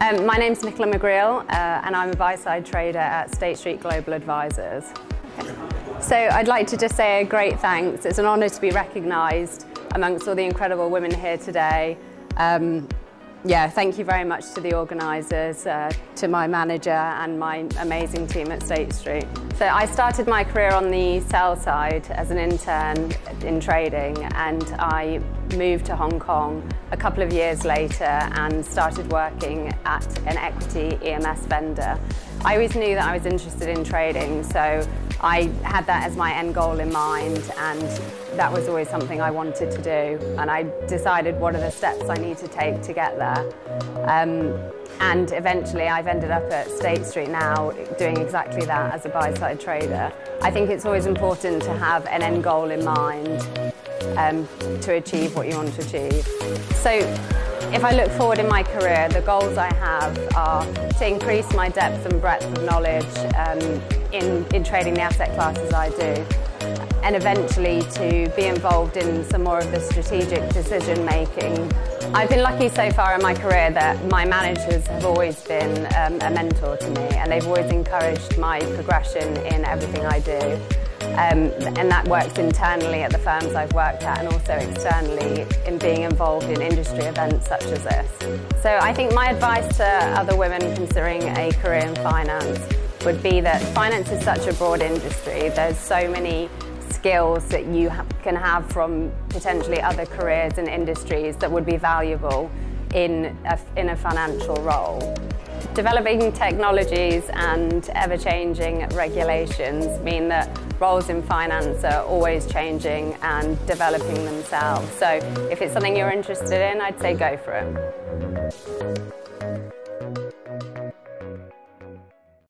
Um, my name's Nicola McGreal uh, and I'm a buy-side trader at State Street Global Advisors. So I'd like to just say a great thanks. It's an honour to be recognised amongst all the incredible women here today. Um, yeah, thank you very much to the organisers, uh, to my manager and my amazing team at State Street. So I started my career on the sell side as an intern in trading and I moved to Hong Kong a couple of years later and started working at an equity EMS vendor. I always knew that I was interested in trading, so I had that as my end goal in mind and that was always something I wanted to do. And I decided what are the steps I need to take to get there. Um, and eventually I've ended up at State Street now doing exactly that as a buy-side trader. I think it's always important to have an end goal in mind um, to achieve what you want to achieve. So if I look forward in my career, the goals I have are to increase my depth and breadth of knowledge um, in, in trading the asset classes I do and eventually to be involved in some more of the strategic decision making. I've been lucky so far in my career that my managers have always been um, a mentor to me and they've always encouraged my progression in everything I do. Um, and that works internally at the firms I've worked at and also externally in being involved in industry events such as this. So I think my advice to other women considering a career in finance would be that finance is such a broad industry. There's so many skills that you ha can have from potentially other careers and industries that would be valuable in a, in a financial role. Developing technologies and ever-changing regulations mean that roles in finance are always changing and developing themselves. So if it's something you're interested in, I'd say go for it.